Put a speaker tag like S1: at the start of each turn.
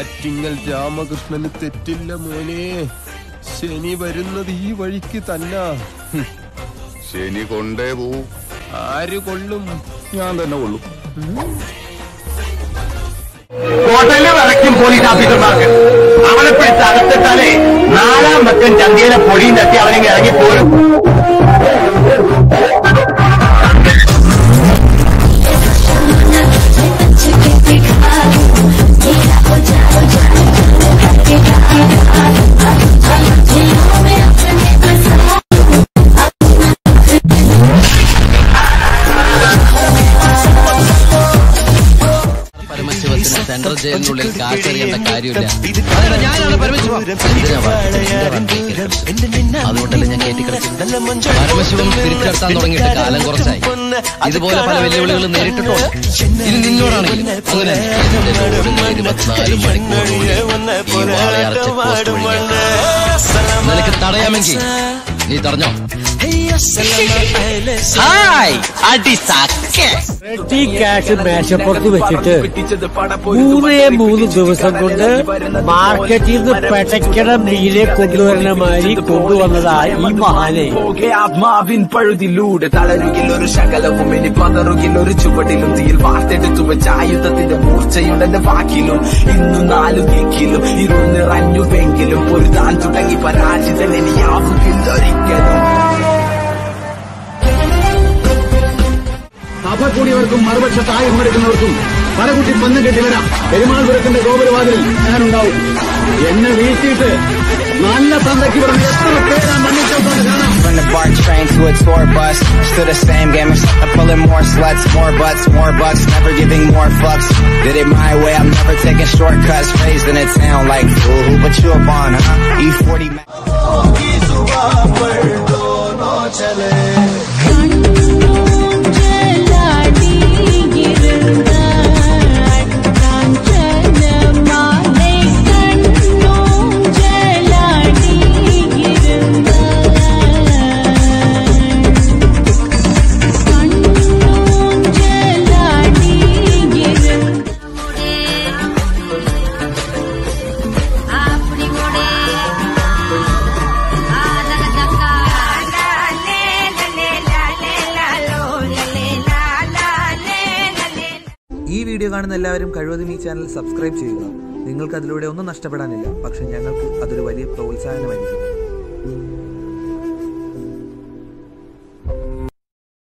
S1: ആറ്റിങ്ങൽ രാമകൃഷ്ണന് തെറ്റില്ല മോനെ. ശനി വരുന്നത് ഈ വഴിക്ക് തന്നെ.
S2: ശനി കൊണ്ടേ പോവും.
S1: ആര് കൊള്ളും?
S2: ഞാൻ തന്നെ കൊള്ളും.
S3: ഹോട്ടലിൽ പോലീസ് ഓഫീസർമാർക്ക് അവനെ പിടിച്ച് അകത്തിട്ടാലേ നാലാം പക്കം ചന്തിയിലെ പൊടിയും തട്ടി അവനെ ഇറങ്ങിപ്പോരും.
S4: സെൻട്രൽ ജയിലിനുള്ളിൽ കാറ്ററിയേണ്ട കാര്യമില്ല. ഞാനാണ്? അതുകൊണ്ടല്ലേ ഞാൻ കയറ്റിക്കളിച്ചത് പരമശിവം തിരിച്ചെടുത്താൻ തുടങ്ങിയിട്ട് കാലം കുറച്ചായി ഇതുപോലെ പല വെല്ലുവിളികളും നേരിട്ടിട്ടുണ്ട്. ഇനി നിന്നോടാണെങ്കിലും അങ്ങനെ ഇരുപത്തിനാല് മണിക്കൂർ ഈ പോസ്റ്റ് നിനക്ക് തടയാമെങ്കിൽ നീ തടഞ്ഞോ? ഹായ്
S5: ക്യാഷ് മേശപ്പുറത്ത് വെച്ചിട്ട് മൂന്നേ മൂന്ന് ദിവസം കൊണ്ട് മാർക്കറ്റിൽ നിന്ന് പെട്ടയ്ക്കണ മീനെ കൊണ്ടുവരുന്ന മാതിരി കൊണ്ടുവന്നതായി ഈ മഹാനെ.
S6: ആത്മാവിൻ പഴുതിലൂടെ തളരുകിൽ ഒരു ശകലവും ഇനി പതറുകിൽ ഒരു ചുവടിലും തീയിൽ വാർത്തെടുത്തു വെച്ച ആയുധത്തിന്റെ മൂർച്ചയുടെ വാക്കിലും. ഇന്നു നാലു ദിക്കിലും ഇരുൾ നിറഞ്ഞുവെങ്കിലും ഒരു താൻ തുടങ്ങി പരാജിതൻ ഇനിയാവുകില്ല യാതൊരിക്കലും
S3: സഭ കൂടിയവർക്കും മറുപക്ഷത്ത് ആയുധം എടുക്കുന്നവർക്കും പലകുട്ടി പന്നം കെട്ടി വരാം പെരുമാൾപുരത്തിന്റെ ഗോപുരവാതിൽ ഞാനുണ്ടാവും. എന്നെ വീഴ്ത്തിയിട്ട് നല്ല തന്തയ്ക്ക് പറഞ്ഞ് എത്ര പേരാ മണ്ണിച്ചോട്ടോട്ട്
S7: to a tour bus, still the same game. I'm pulling more sluts, more butts, more bucks, never giving more fucks. Did it my way, I'm never taking shortcuts. Raised in a town like fool, who put you up on, huh? E40. Ma-
S8: video കാണുന്ന എല്ലാവരും കഴിവതും ഈ channel subscribe ചെയ്യുക. നിങ്ങൾക്ക് അതിലൂടെ ഒന്നും നഷ്ടപ്പെടാനില്ല. പക്ഷെ ഞങ്ങൾക്ക് അതൊരു വലിയ പ്രോത്സാഹനമായിരിക്കും.